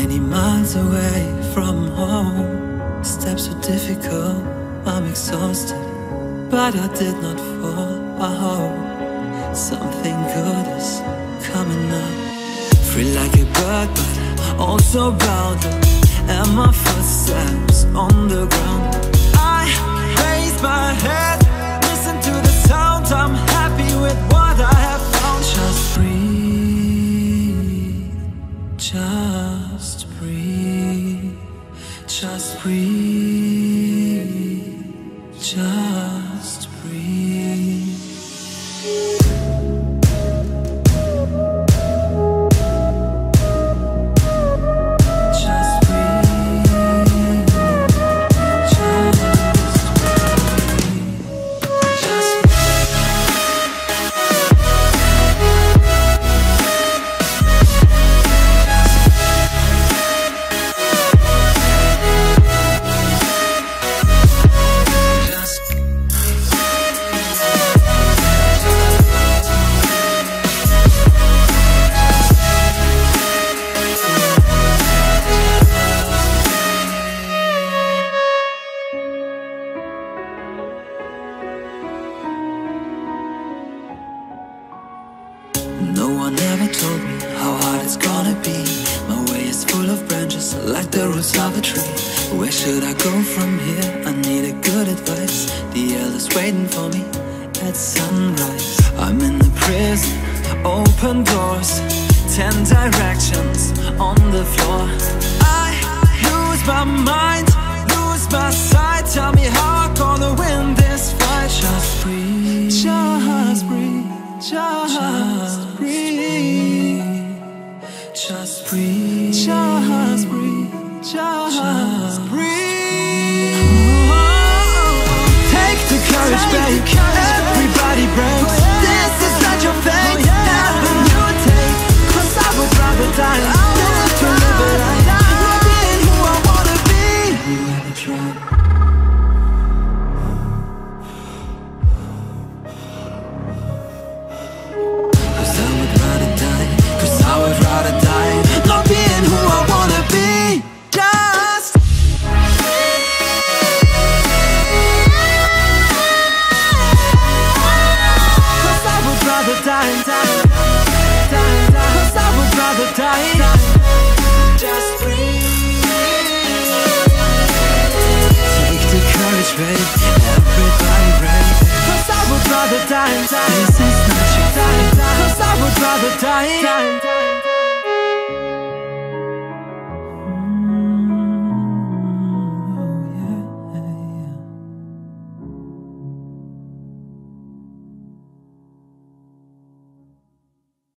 Many miles away from home. Steps were difficult, I'm exhausted. But I did not fall. I hope something good is coming up. Free like a bird, but also bound. And my footsteps just breathe, just breathe. No one ever told me how hard it's gonna be. My way is full of branches, like the roots of a tree. Where should I go from here? I need a good advice. The elders waiting for me at sunrise. I'm in the prison, open doors, ten directions on the floor. I lose my mind, lose my sight. Tell me how I'm gonna win this fight. Just breathe, breathe. Babe Everybody brave Cause I would rather die, die This is not your time, die Cause I would rather die